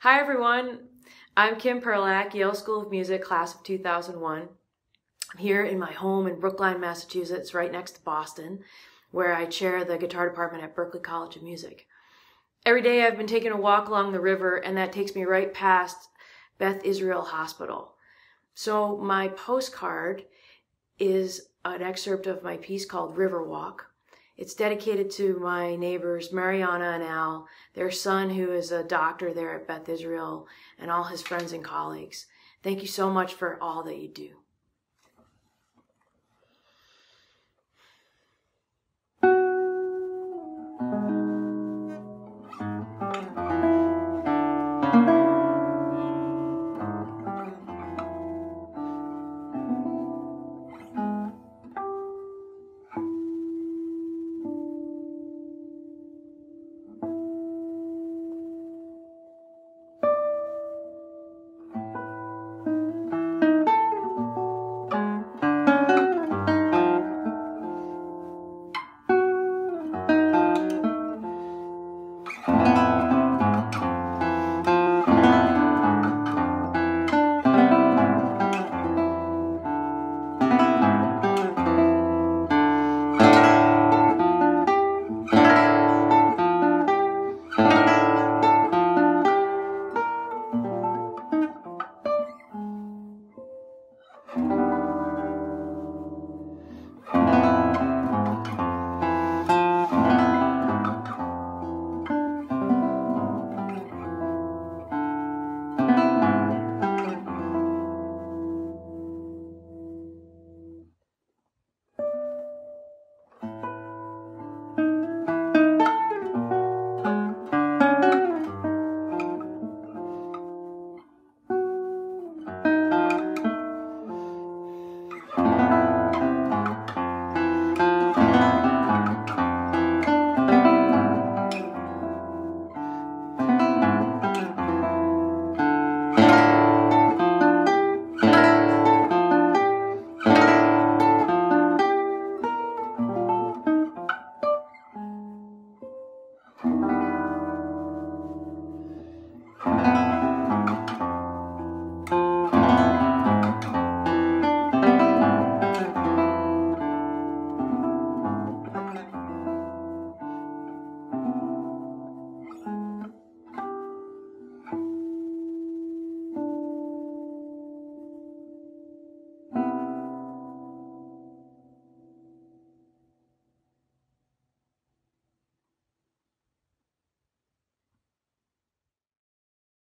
Hi everyone, I'm Kim Perlak, Yale School of Music, class of 2001. I'm here in my home in Brookline, Massachusetts, right next to Boston, where I chair the guitar department at Berklee College of Music. Every day I've been taking a walk along the river and that takes me right past Beth Israel Hospital. So my postcard is an excerpt of my piece called Riverwalk. It's dedicated to my neighbors, Marianne and Al, their son, who is a doctor there at Beth Israel, and all his friends and colleagues. Thank you so much for all that you do.